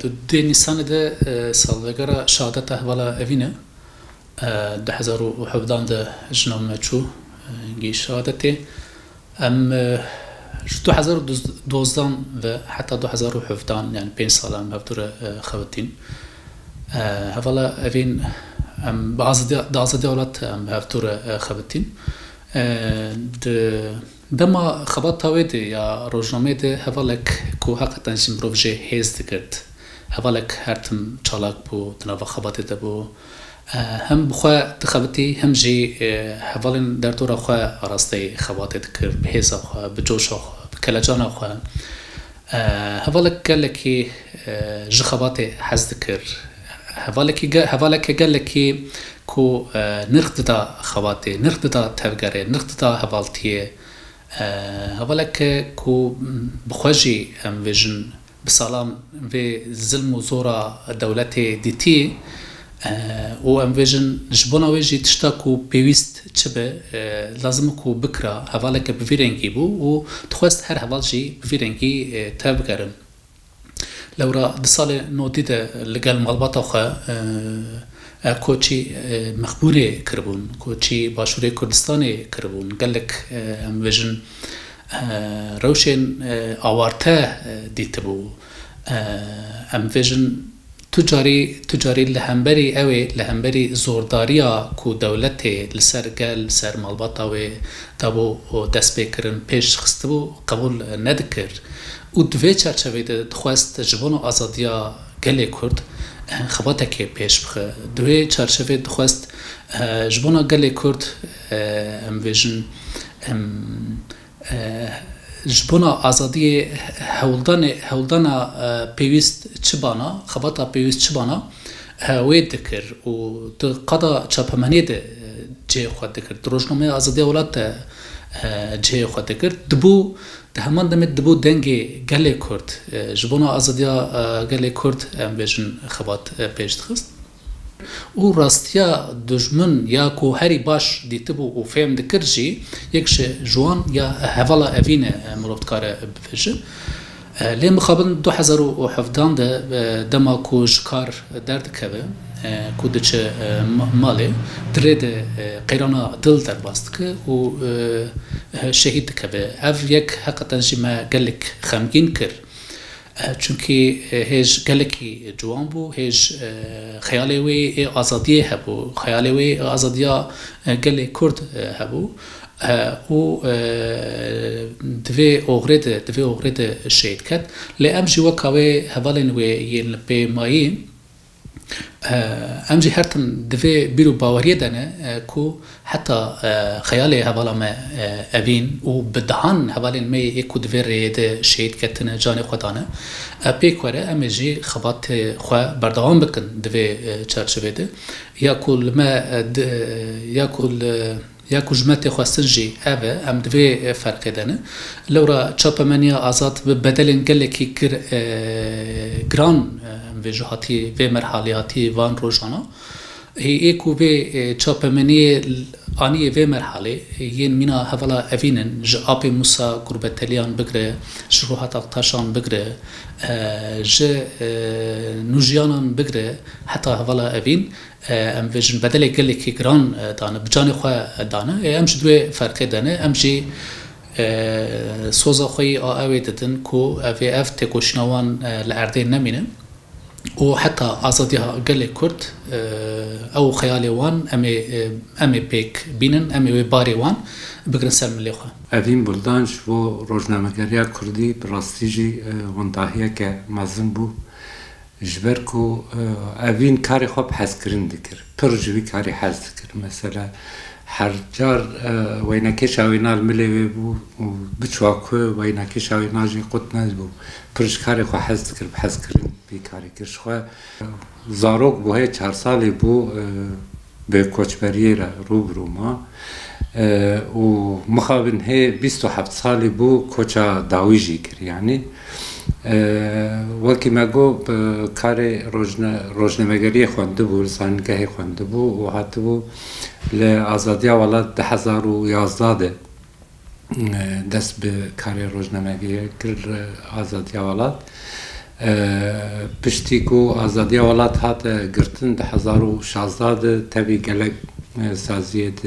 تو دې نسان د سالګرا شهادت احوالا اوینه د هزار او حبدان د جنوم چو گی شهادت ام شتو هزار دوزدان و حتی دو هزار و حفدان یعنی پین سال هم هفتور خوتین هفالا اوین ام بعض دازه دولت هم هفتور خوتین د Dema xebata wê de ya rojnamê de hevalek ku heqeten ji mirov jê hêz dikirt. Hevalek hertim çalak bû di nava xebatê de bû. Hem bixwe dixebitî hem jî hevalên derdora xwe arasteyî xebatê dikir bi hêza xwe, bi coşa xwe, bi kelecana xwe. Hevalek gelekî ji xebatê hez dikir. hevaleke gelekî ku nirx dida xebatê, nirx dida tevgerê, nirx dida hevaltiye, هەوڵە کە کو بخۆژی ئەم وێژن بسەڵام بێ زلم و زۆرە دەولەتێ دیتی و ئەم وێژن ji بۆ ناوێژی تشتا و پێویست چ بە لازم و بکرا هەواڵەکە بڤێرەنگی بوو و تخواست هەر هەواڵژی بڤێرەنگی تا بگەرم لورا بسال نوتی ده لگل مالباتا خواه کوچی مخبوره کربون کوچی باشوره کردستانه کربون گلک ام ویژن روشن اوارته دیتبو ام ویژن تو جاری تو جاری لهمبری اوه لهمبری زورداریا کو دولت لسر گل سر مالباتا و تابو دست بکرن پیش خستبو قبول ندکر او دوی چرچوی ده دخواست جوان آزادیا گل کرد خباته که پیش بخه دوی چرچوی دخواست جوان گل کرد ام ویژن ام جبونا ئازادی هەولدانێ هەولدانە پێویست چ بانە خەبەتا پێویست چ بانە هەوێ دکرد و قەدا چاپەمەێ جێخوا دکرد درۆژنامێ ئازادی وڵاتە جێخوا دکرد دبوو هەمان دەمێت دبوو دەنگێ گەلێ کورد ژبوونا ئازادیا گەلێ کورد ئەم بێژن خەبات پێشت خست او راستیا دجمن یا کو هری باش دی تبو او فهم دکر جی یک جوان یا هفالا اوینه مروبت کاره بفشه لی مخابن دو حزار و حفدان ده دما کو شکار درد کبه کو ده چه ماله دره ده قیرانا دل در باست که و شهید کبه او یک حقا تنشی ما گلک خمگین کرد أه، چونکی أه، هیچ گلکی جوان بو هیچ أه، خیالی وی آزادی هبو خیالی وی آزادیا گل کرد هبو او دوی اوغرد دوی اوغرد شید کد لی ام جوا کاوی هوالن وی یل پیمایی آه، ام جي هرتن دوی بیرو باوریه دنه آه، كو حتى آه، خيالي هبالا ما ابين و بدهان هبالي ما اکو دفي ريد شهيد كتن جاني خودانه ابي كوري ام جی خبات خو بردهان بكن دفي چارچوه ده یا کل ما یا کل یا ژمەتێ خواستن ژێ ئەە ئەم دوێ فەرقێدەنە لورا چاپەمەنیە آزاد به بدل گەلێکی که گران و وێژهاتی و مرحلهاتی وان روشانه، هي ايكو بي إيه، تشابمني اني في مرحله یه مينا هفلا افينن ج ابي موسى قربتليان بكره شروحه روحات بكره بگره آه، ج آه، نوجیانان بگره حتی حوالا اوین آه، ام فيجن بدل كل كي گران دان بجان خو دان إيه، ام جدوه فرق دان ام جی سوزا خوی آوه ددن كو اوه اف تكوشنوان لاردين نمینه وحتى أصدها لي كرد آه، أو خيالي وان أمي آه، أمي بيك بينن أمي وباري وان بقرن سلم ليخوا أفين بلدان شو روجنا كريا كردي براستيجي وانتاهية آه، كمازن بو جبركو کو كاري خوب حس کرن دکر پر جوی مثلا هر جار وینکش اوینا ملی و بو بچوکه وینکش اوینا جی قط نز بو پرشکار خو حس کر بحس بی بیکاری کرش خو زاروک بو هی چهار سالی بو به کوچبری را برو ما و مخابن هی هفت سالی بو کوچا داویجی کر یعنی وەکی مەگۆ کارێ ڕۆژنەمەگەری خوێنده بوو سانگەهی خوێنده بوو و هاتبوو لە ئازادیا وڵات ده 1970 دەست بە کارێ ڕۆژنەمەگەیە کرد ئازادیا وڵات پشتی و ئازادیا وڵات هاتە گرتن ده 1960 تەوی گەلک سازیت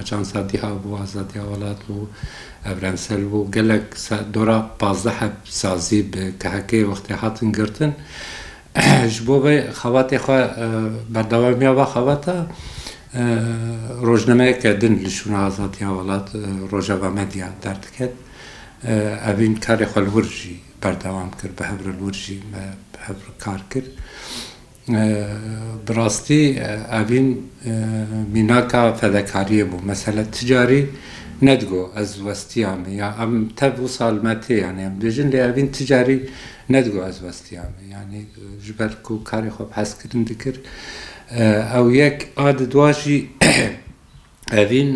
آجان سادیا و آولاد اولاد و ابرانسل و گلگ دورا پازده هب سازی به که وقتی هاتن گرتن جبو به خوات خواه بردوامی آبا خواتا روزنامه که دن لشون آزادی اولاد و مدیا درد کد این کار خواه الورجی بردوام کرد به هبر الورجی به هبر کار کرد براستی اوین میناکا فدکاری بو مثلا تجاری ندگو از وستیام یا ام تب و سالمتی یعنی ام دیجن لی اوین تجاری ندگو از وستیام یعنی جبر کو کاری خوب حس کردن دکر او یک آد دواجی اوین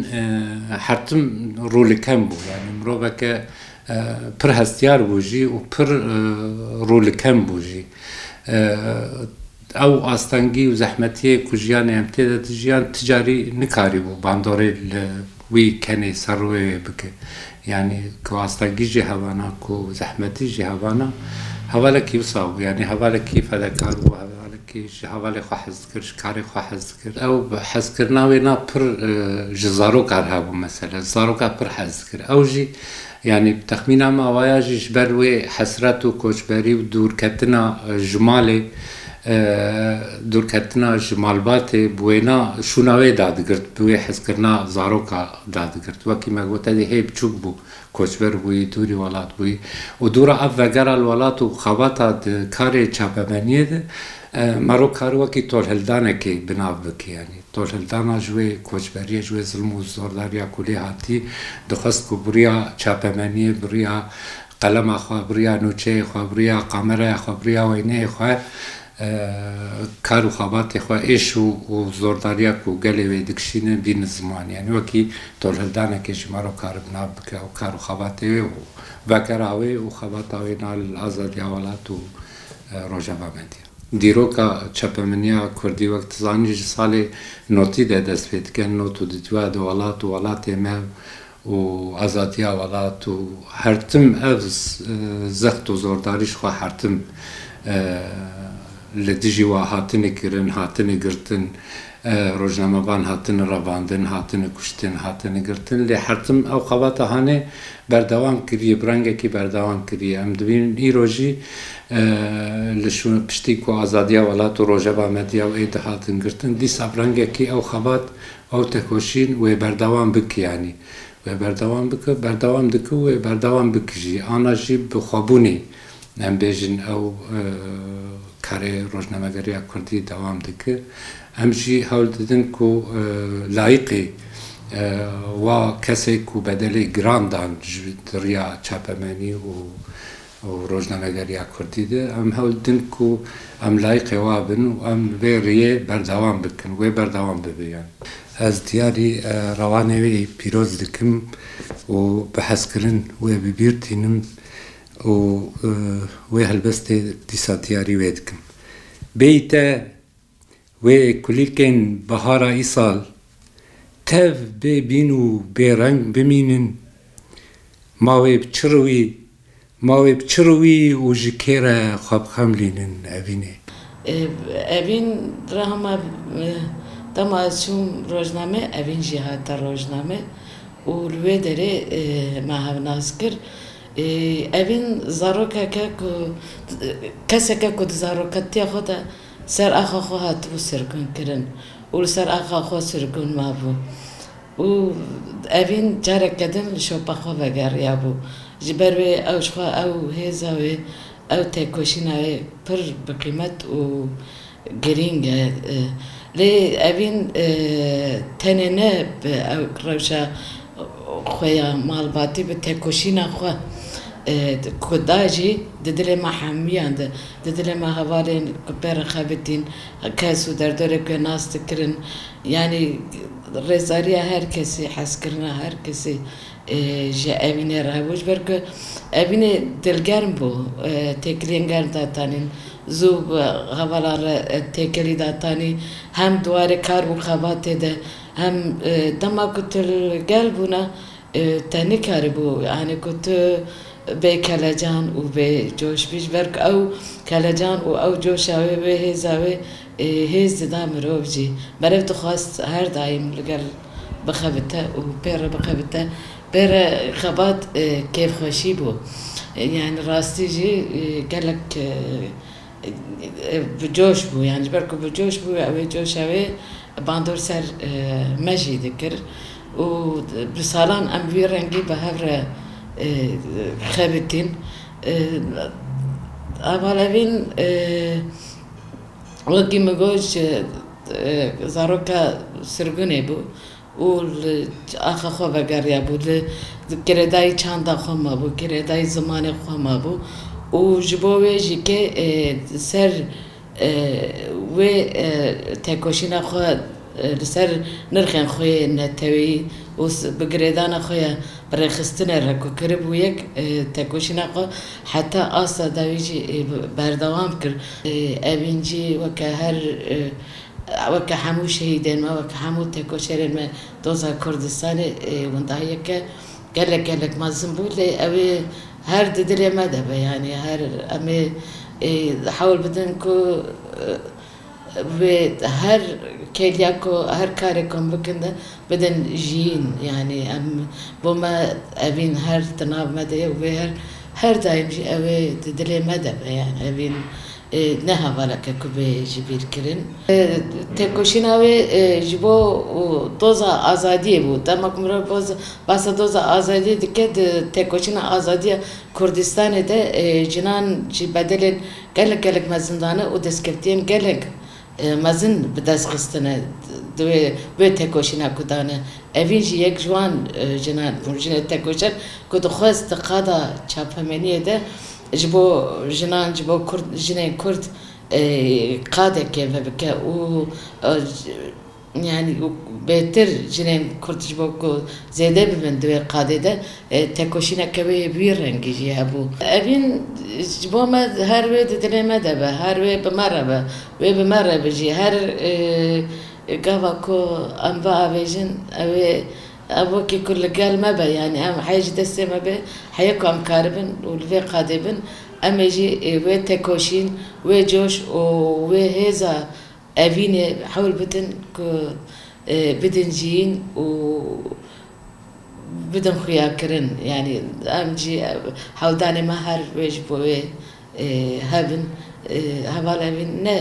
حتم رول کم بو یعنی مرو بکه پر هستیار بوجی و پر رول کم بوجی او آستانگی و زحمتی کجیان امتی ده جیان تجاری نکاری بو باندوری وی کنی سروی بکه یعنی که آستانگی جی هوانا که زحمتی جی هوانا حواله کی وصاو یعنی حواله کی فدکار بو حواله کی حواله خو حز کر شکاری خو حز کر او حز کرنا وینا پر جزارو کار هبو مثلا زارو کا پر حز کر او جی یعنی تخمینم اوایا جی جبر وی حسرت و کوچبری و دور کتنا جماله دورکردنا جمالبات بوینا شوناوی دادگرت بوی حسکرنا زاروکا دادگرت وکی ما گوتا دی هی بچوک بو کوچبر بوی دوری ولات بوی و دورا اف وگر الولات و خواتا کار چاپمنیه ده مرو کار وکی تول هلدانه که بناو بکی یعنی تول هلدانه جوی کوچبری جوی ظلم و زورداریا کلی هاتی دخست که بریا چاپمنیه بریا قلم خوابریا نوچه خوابریا قمره خوابریا وینه خواب کار و خابات خوا ئێش و و زۆرداریاک و گەلێوێ دکشینە بین زمانیان وەکی تۆلهلدانەکەش مەرە کاربنا بکە و کار و خاباتێوێ و بەکەراوێ و خەباتاوێ نال ئازادی هاوڵات و ڕۆژەبامەندی دیرۆکە چەپەمنیا کوردی وەک تزانیش ساڵێ نۆتی دە دەست پێتکەن نۆ و ددووە دە وڵات و وڵاتێمە و ئازاتی وڵات و هەرتم ئەف زەخت و زۆرداریش خوا هەرتم لە دژی وا هاتنە کردن هاتنە گرتن ڕۆژنامەبان هاتنە ڕەواندن هاتنە کوشتن هاتنە گرتن لێ حرتم ئەو خەواتە هاانێ بەردەوام کردی برنگێکی بەردەوام کردی ئەم دوین ئیرۆژی لە پشتی کو ئازادیا وڵات و ڕۆژەبامەدیا و ئێدە هاتن گرتن دیسا برنگێکی ئەو خەبات ئەو تەکۆشین وێ بەردەوام بکیانی. بەردەوام بکە بەردەوام دکە و بەردەوام بکژی ئانا ژی بخوابوونی ئەم بێژن ئەو کارێ دوام دکه دەوام دیگه ئەم کو لایق و لایقی و کسی و بەدەلی گراندان دریا چاپەمەنی و کردی ده هم حال دیدن کو هم لایق وابن و هم بێ بر دوام بکن بر دوام ببین از دیاری روانی پیروز دکم و بە و و ببیرتینم و آه، ويهل بس تي دي ساتياري ويدكم بيتا وكليكن بهارا إيصال تف بي ببينو برنج بمينن ماوي بچروي ماوي بچروي وجكيرا خب خملينن أبيني أبين رحمة تما شوم روزنامه أبين جهات روزنامه و لوی ما هم ناز کرد и авин зарока како касе како зарокатия хода сар аха хо хатбу сиркун кирин ул сар аха хо сиркун мабу ӯ авин ҷара кадан шопахо вагарьябу ji ber wê ew ji xwe ew hêza wê ew têkoşîna wê pir bi qîmet û girîng e, e. lê evîn e, tenê ne bi ew rewşa xweya malbatî bi têkoşîna xwe کوداجی ددل ما حمیان ده ددل ما هوارین کپر خابتین کسو در دوره که ناست کردن یعنی رزاریا هر کسی حس کردن هر کسی جا اوینه برد برکه این دلگرم بو تکلین گرم داتانین زو هوالا تکلی داتانی هم دواره کار بو خواته ده هم دماغ تو گل بونا تنی کاری بو یعنی کتل بکەلەجان و جوش جۆشپیش بەرگ او کەلەجان و او او جوش ئەو جۆشاوێ بێ هێزاوێ هێز ددا مرۆڤجی بەرەو دخواست هر دایم لگر بخەبتە و خبات بخەبتە پێرە بو کێفخۆشی بوو یان ڕاستیژی بجوش بو بوو یان بجوش بو او جوش او باندور سر مەژی دەکرد و ساڵان ئەموی ڕەنگی بە هەورە خيب الدين أولوين وقتی مگوش زاروکا سرگونه بود او آخه خو بگریا بود کردای چند خو ما گردای زمان خو ما او جبوی جی که سر و تکشی خو لەسەر نرخیان خۆیان نەتەوەی بگرێدانە خۆیان بەڕێخستنە ڕێکوکرب و یەک تەکۆشی ناقۆ حتی آسا داویجی بەردەوام کرد ئەبینجی وەکە هەر وەکە هەموو وکه همو تکوشی ما دوزا دۆزا کوردستانی که گەلێک گلک مەزم بوو لی ئەوێ هر ددرێمە دەبە ینی هر امی حاول بدن کو ve هر کلیا کو هر کاری کم بکنه بدن جین یعنی ام بوما ابین هر تناب مده و هر هر دایم جی اوه دلی مده یعنی ابین نه حوالا که کبه جبیر کرن تکوشین اوه جبو دوزا آزادی بود اما کمرا باز باسا دوزا آزادی دکه تکوشین آزادی کردستان ده جنان جی بدلن گلک گلک مزندانه و دسکفتیم گلک مزن به دست خستنه دوی به تکوشینا کدانه اوین جی یک جوان جنان مرجن تکوشن کد خواست قدا چاپمنیه ده جبو جنان جبو کرد جنان کرد قاده که و بکه او يعني بيتر جنين کردش بوكو کو بمن ببین قاده ده تکوشی نکبه بی رنگی جی أبين جبو ما هر وی ما دابا به بمارا با وي بمارا بجي هار بجی هر قاوا کو أوي اویجن اوی كل قال ما بقى يعني أم حيجي دسة ما بقى حيكو أم كاربن والفي قادبن أم يجي وي تكوشين وي جوش وي هيزا أبينا حول بدن ك آه، بدن جين و بدن خويا كرن يعني أم جي آه، حول داني ما هار بيج بوي آه، هابن هبال أبين نه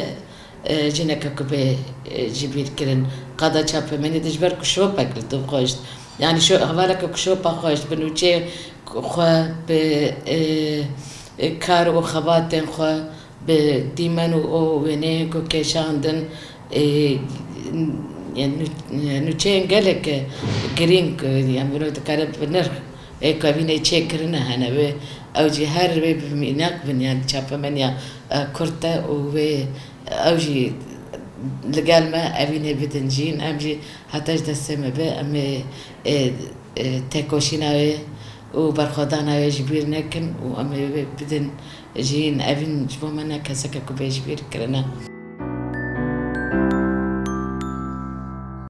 جينا كبه جبير كرن قادة شابة مني دجبر كشوبا قلت خوشت يعني شو هبالا كشوبا خوشت بنوجي خو ب كارو خباتن خو به دیمن و او و نه کو کشاندن نو چین گلک گرین کو یم برو د کار په نرخ ای کابینه چه کرنه هنه و او جی هر و میناک بنیا چاپه منیا کرتا او و او جی لقال ما أبيني بدنجين أمجي هتاج دسمة به أم تكوشينا وبرخدانا جبير نكن وأم بدن جين أفين جبو منا كسكا كوبيش بير كرنا